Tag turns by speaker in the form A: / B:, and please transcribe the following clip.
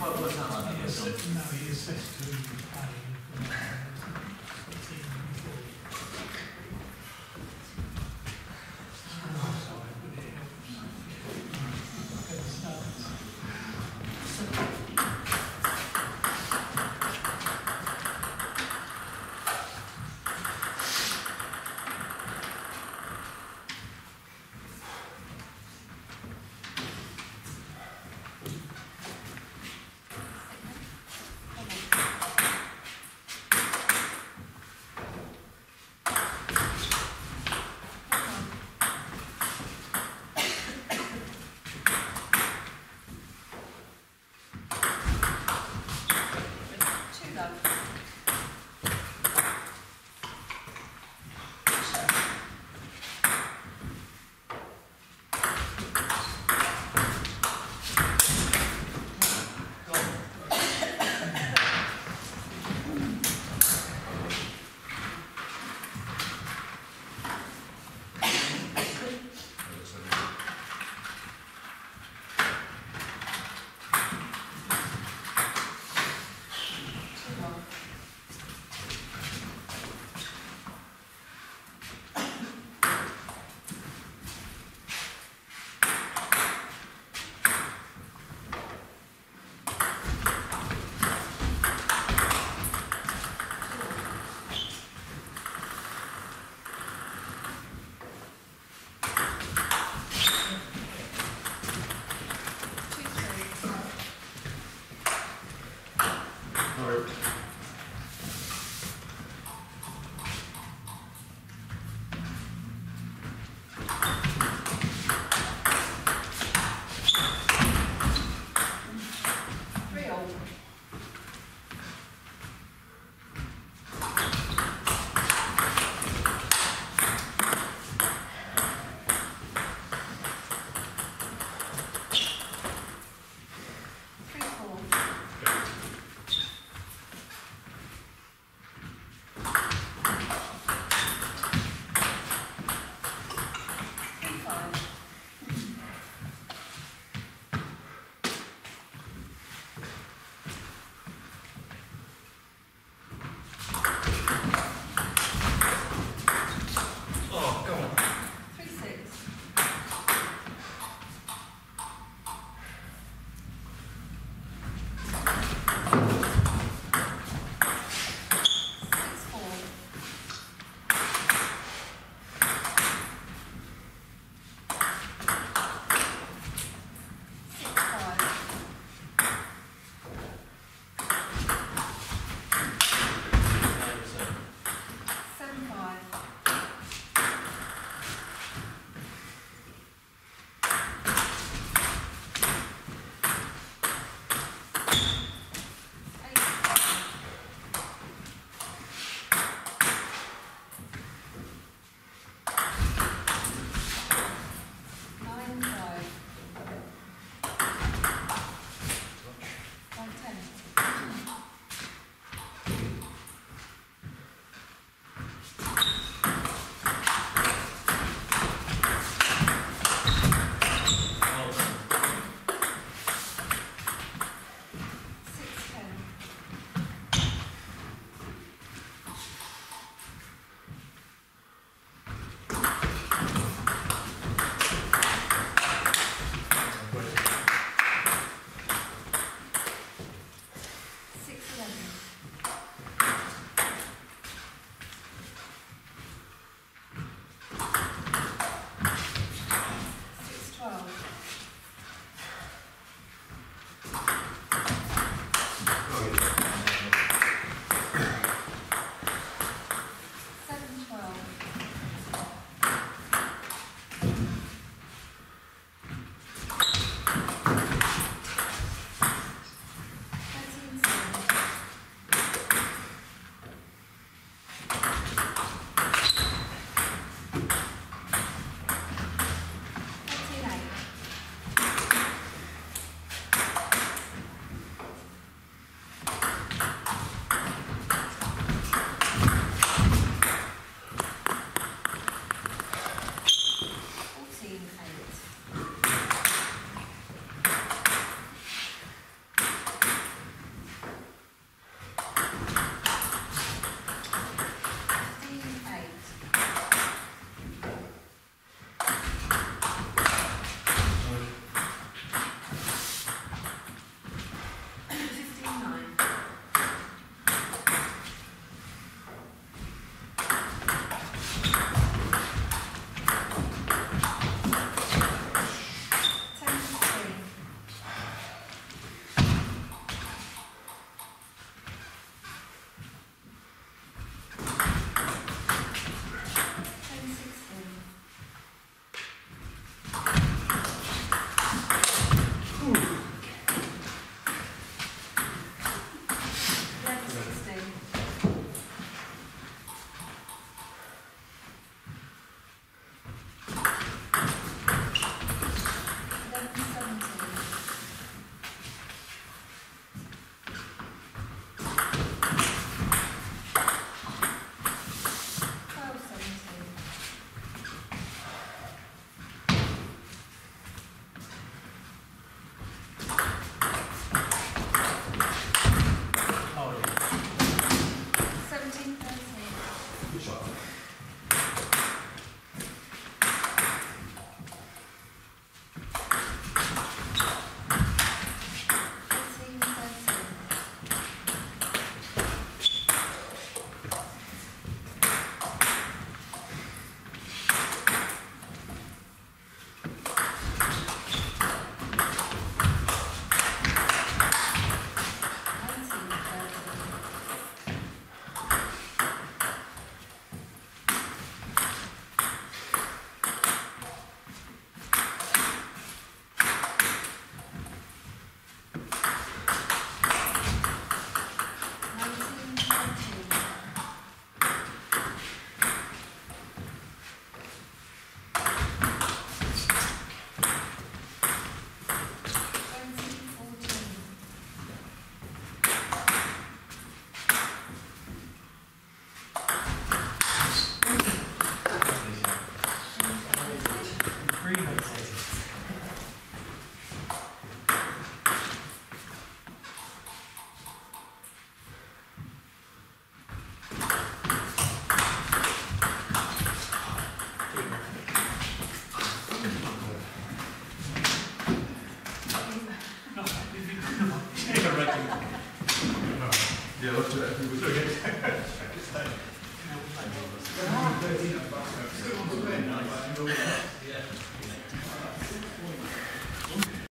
A: What
B: was that? He no, he.